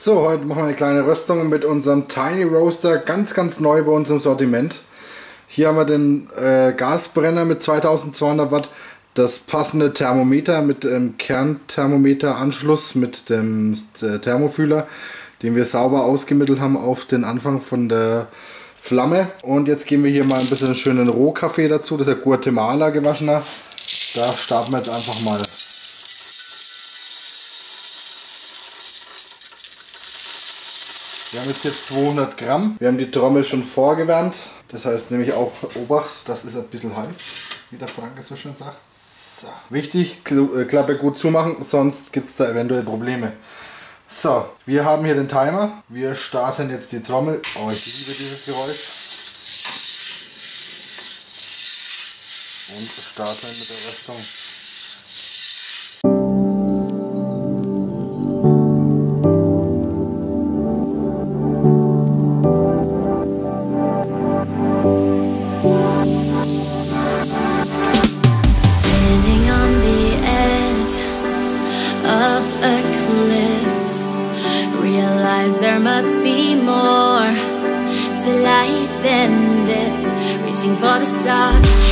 So, heute machen wir eine kleine Röstung mit unserem Tiny Roaster, ganz ganz neu bei uns im Sortiment. Hier haben wir den äh, Gasbrenner mit 2200 Watt, das passende Thermometer mit dem Kernthermometer-Anschluss mit dem äh, Thermofühler, den wir sauber ausgemittelt haben auf den Anfang von der Flamme. Und jetzt geben wir hier mal ein bisschen schönen Rohkaffee dazu, das ist ja Guatemala gewaschener. Da starten wir jetzt einfach mal. Wir haben jetzt hier 200 Gramm. Wir haben die Trommel schon vorgewärmt. Das heißt nämlich auch Obacht, das ist ein bisschen heiß, wie der Frank es so schön sagt. So. Wichtig, äh, Klappe gut zumachen, sonst gibt es da eventuell Probleme. So, wir haben hier den Timer. Wir starten jetzt die Trommel. Oh, ich liebe dieses Geräusch. Und starten mit der Röstung. Reaching for the stars,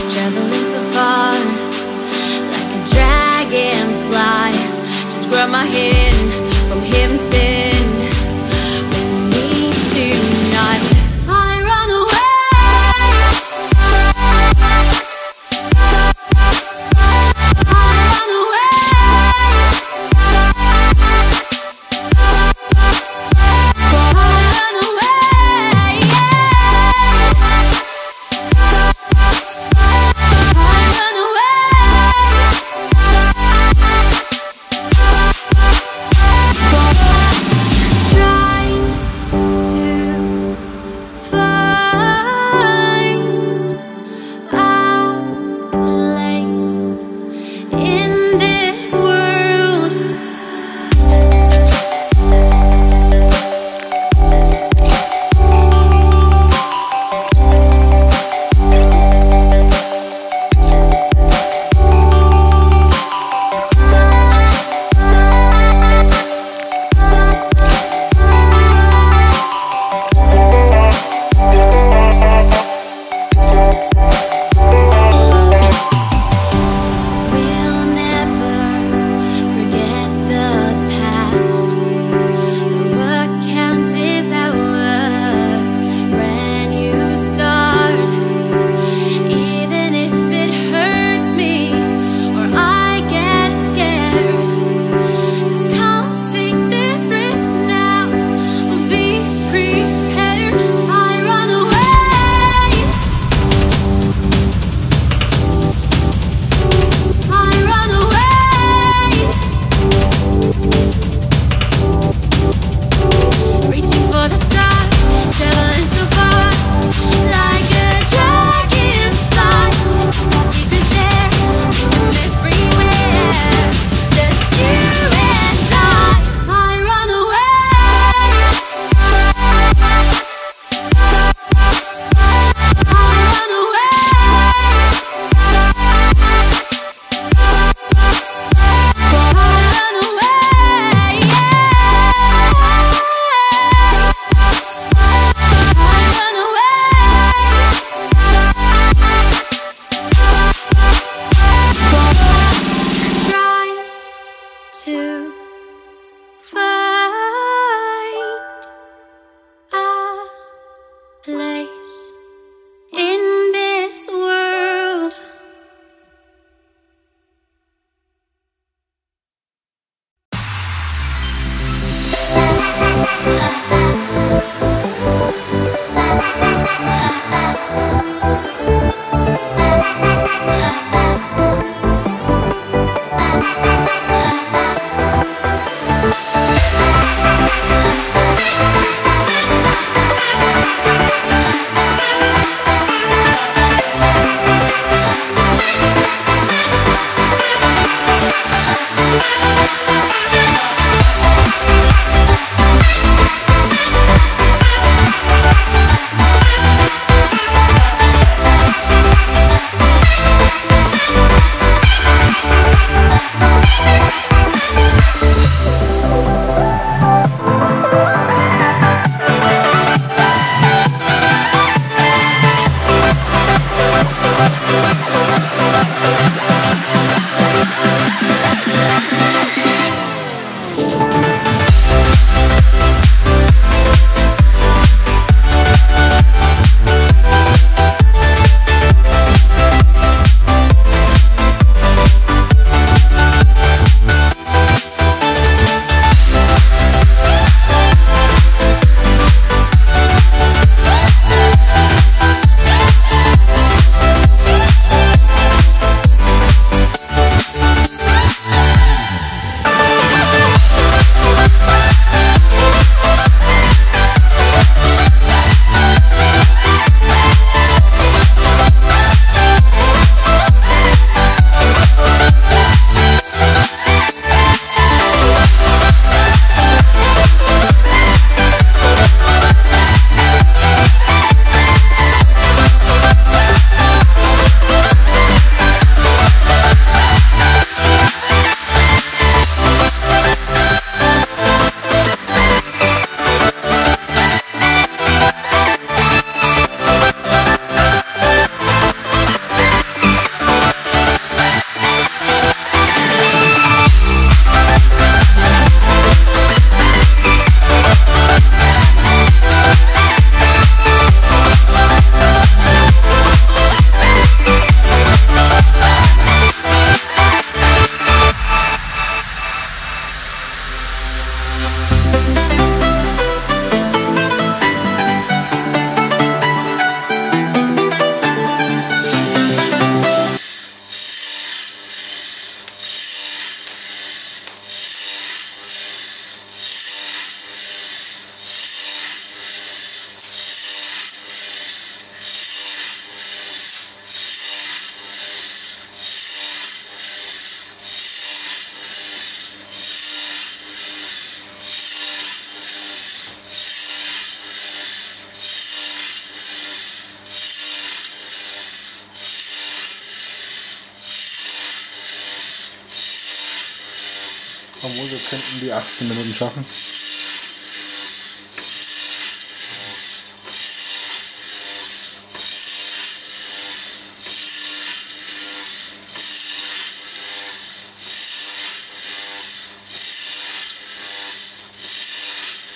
Könnten die 18 Minuten schaffen.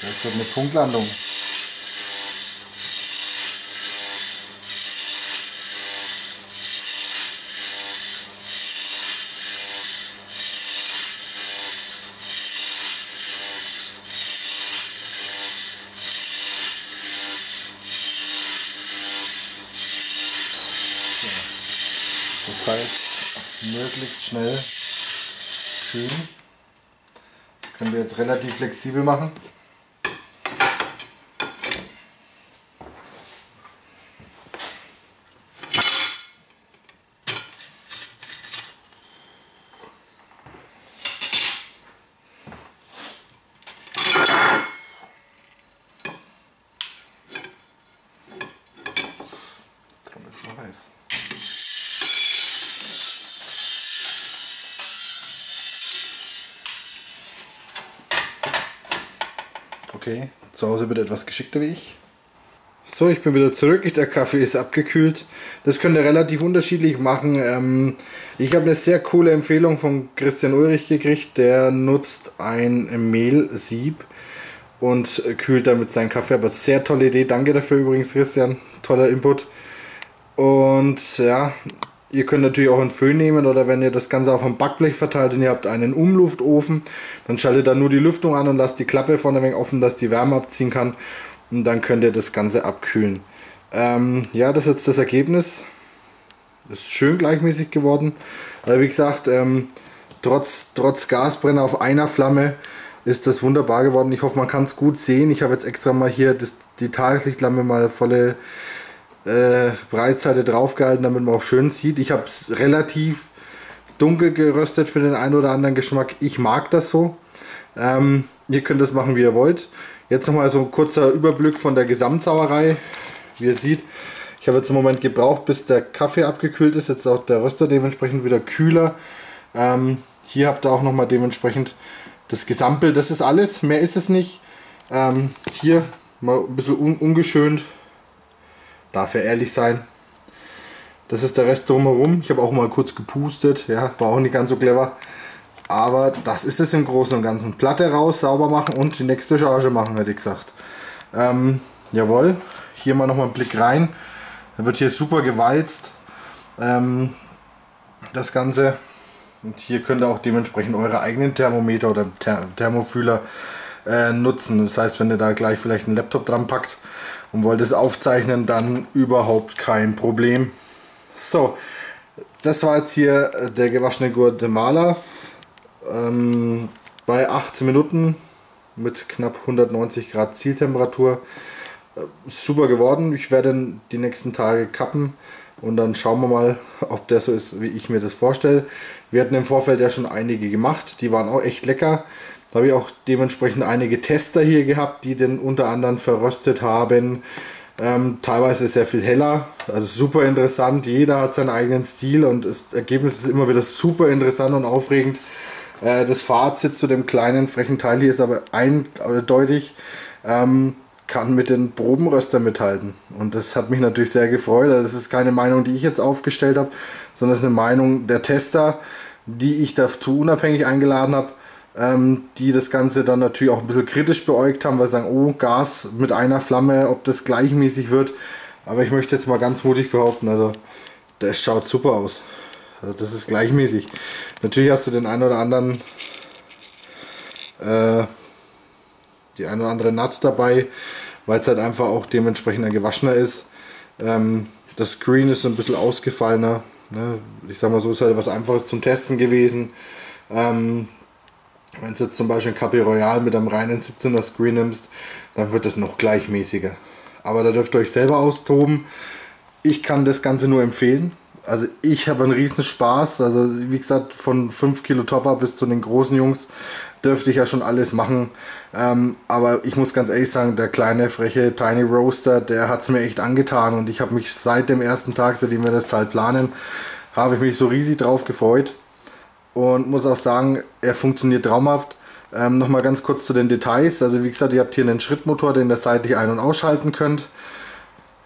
Das wird eine Punktlandung. Heißt, möglichst schnell kühlen. Das können wir jetzt relativ flexibel machen. Trommel Okay, zu Hause bitte etwas geschickter wie ich. So, ich bin wieder zurück. Der Kaffee ist abgekühlt. Das könnt ihr relativ unterschiedlich machen. Ähm, ich habe eine sehr coole Empfehlung von Christian Ulrich gekriegt. Der nutzt ein Mehlsieb und kühlt damit seinen Kaffee. Aber sehr tolle Idee. Danke dafür übrigens, Christian. Toller Input. Und ja, ihr könnt natürlich auch einen Föhn nehmen oder wenn ihr das Ganze auf einem Backblech verteilt und ihr habt einen Umluftofen, dann schaltet da nur die Lüftung an und lasst die Klappe vorne ein offen, dass die Wärme abziehen kann. Und dann könnt ihr das Ganze abkühlen. Ähm, ja, das ist jetzt das Ergebnis. Ist schön gleichmäßig geworden. Aber wie gesagt, ähm, trotz, trotz Gasbrenner auf einer Flamme ist das wunderbar geworden. Ich hoffe, man kann es gut sehen. Ich habe jetzt extra mal hier das, die Tageslichtlampe mal volle äh, Breitseite draufgehalten, damit man auch schön sieht. Ich habe es relativ dunkel geröstet für den einen oder anderen Geschmack. Ich mag das so. Ähm, ihr könnt das machen, wie ihr wollt. Jetzt nochmal so ein kurzer Überblick von der Gesamtsauerei. Wie ihr seht, ich habe jetzt einen Moment gebraucht, bis der Kaffee abgekühlt ist. Jetzt auch der Röster dementsprechend wieder kühler. Ähm, hier habt ihr auch nochmal dementsprechend das Gesamtbild. Das ist alles, mehr ist es nicht. Ähm, hier mal ein bisschen un ungeschönt. Darf ja ehrlich sein. Das ist der Rest drumherum. Ich habe auch mal kurz gepustet. Ja, war auch nicht ganz so clever. Aber das ist es im Großen und Ganzen. Platte raus, sauber machen und die nächste Charge machen, hätte ich gesagt. Ähm, jawohl, hier mal nochmal einen Blick rein. Da wird hier super gewalzt. Ähm, das Ganze. Und hier könnt ihr auch dementsprechend eure eigenen Thermometer oder Ther Thermofühler äh, nutzen. Das heißt, wenn ihr da gleich vielleicht einen Laptop dran packt und wollt es aufzeichnen, dann überhaupt kein Problem. So, das war jetzt hier äh, der gewaschene Guatemala ähm, bei 18 Minuten mit knapp 190 Grad Zieltemperatur. Äh, super geworden. Ich werde die nächsten Tage kappen und dann schauen wir mal, ob der so ist, wie ich mir das vorstelle. Wir hatten im Vorfeld ja schon einige gemacht, die waren auch echt lecker. Da habe ich auch dementsprechend einige Tester hier gehabt, die den unter anderem verröstet haben. Ähm, teilweise sehr viel heller, also super interessant. Jeder hat seinen eigenen Stil und das Ergebnis ist immer wieder super interessant und aufregend. Äh, das Fazit zu dem kleinen frechen Teil hier ist aber eindeutig, ähm, kann mit den Probenröster mithalten. Und das hat mich natürlich sehr gefreut. Also das ist keine Meinung, die ich jetzt aufgestellt habe, sondern es ist eine Meinung der Tester, die ich dazu unabhängig eingeladen habe ähm, die das Ganze dann natürlich auch ein bisschen kritisch beäugt haben, weil sie sagen, oh, Gas mit einer Flamme, ob das gleichmäßig wird. Aber ich möchte jetzt mal ganz mutig behaupten, also das schaut super aus. Also das ist gleichmäßig. Natürlich hast du den einen oder anderen, äh, die eine oder andere Nut dabei, weil es halt einfach auch dementsprechend gewaschener ist. Ähm, das Screen ist ein bisschen ausgefallener. Ne? Ich sag mal so, ist halt was Einfaches zum Testen gewesen. Ähm, wenn du jetzt zum Beispiel ein Capi Royal mit einem reinen 17er Screen nimmst, dann wird das noch gleichmäßiger. Aber da dürft ihr euch selber austoben. Ich kann das Ganze nur empfehlen. Also ich habe einen riesen Spaß. Also wie gesagt, von 5 Kilo Topper bis zu den großen Jungs dürfte ich ja schon alles machen. Ähm, aber ich muss ganz ehrlich sagen, der kleine, freche Tiny Roaster, der hat es mir echt angetan. Und ich habe mich seit dem ersten Tag, seitdem wir das Teil planen, habe ich mich so riesig drauf gefreut. Und muss auch sagen, er funktioniert traumhaft. Ähm, Nochmal ganz kurz zu den Details. Also wie gesagt, ihr habt hier einen Schrittmotor, den ihr seitlich ein- und ausschalten könnt.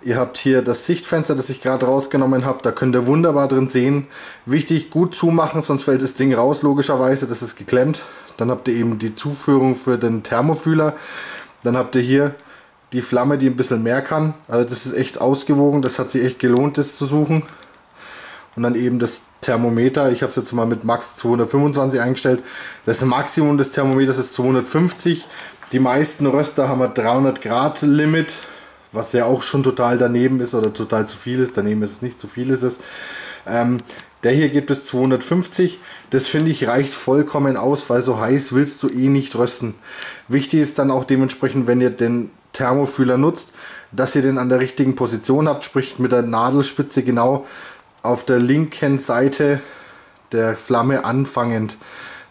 Ihr habt hier das Sichtfenster, das ich gerade rausgenommen habe. Da könnt ihr wunderbar drin sehen. Wichtig, gut zumachen, sonst fällt das Ding raus, logischerweise. Das ist geklemmt. Dann habt ihr eben die Zuführung für den Thermofühler. Dann habt ihr hier die Flamme, die ein bisschen mehr kann. Also das ist echt ausgewogen. Das hat sich echt gelohnt, das zu suchen. Und dann eben das Thermometer. Ich habe es jetzt mal mit Max 225 eingestellt. Das Maximum des Thermometers ist 250. Die meisten Röster haben ein 300 Grad Limit was ja auch schon total daneben ist oder total zu viel ist. Daneben ist es nicht, zu viel ist es. Ähm, der hier geht bis 250. Das finde ich reicht vollkommen aus, weil so heiß willst du eh nicht rösten. Wichtig ist dann auch dementsprechend, wenn ihr den Thermofühler nutzt, dass ihr den an der richtigen Position habt, sprich mit der Nadelspitze genau auf der linken Seite der Flamme anfangend,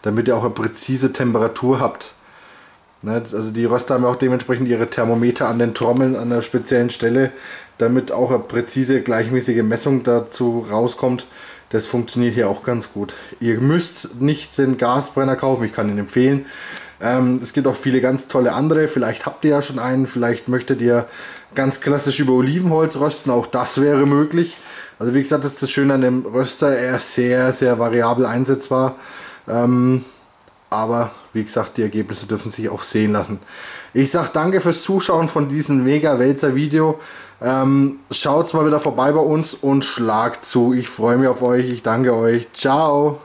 damit ihr auch eine präzise Temperatur habt. Ne, also die Röster haben auch dementsprechend ihre Thermometer an den Trommeln an einer speziellen Stelle, damit auch eine präzise, gleichmäßige Messung dazu rauskommt. Das funktioniert hier auch ganz gut. Ihr müsst nicht den Gasbrenner kaufen, ich kann ihn empfehlen. Ähm, es gibt auch viele ganz tolle andere. Vielleicht habt ihr ja schon einen, vielleicht möchtet ihr ganz klassisch über Olivenholz rösten. Auch das wäre möglich. Also wie gesagt, das ist das Schöne an dem Röster. Er ist sehr, sehr variabel einsetzbar. Ähm, aber wie gesagt, die Ergebnisse dürfen sich auch sehen lassen. Ich sage danke fürs Zuschauen von diesem mega Wälzer Video. Ähm, schaut mal wieder vorbei bei uns und schlagt zu. Ich freue mich auf euch. Ich danke euch. Ciao.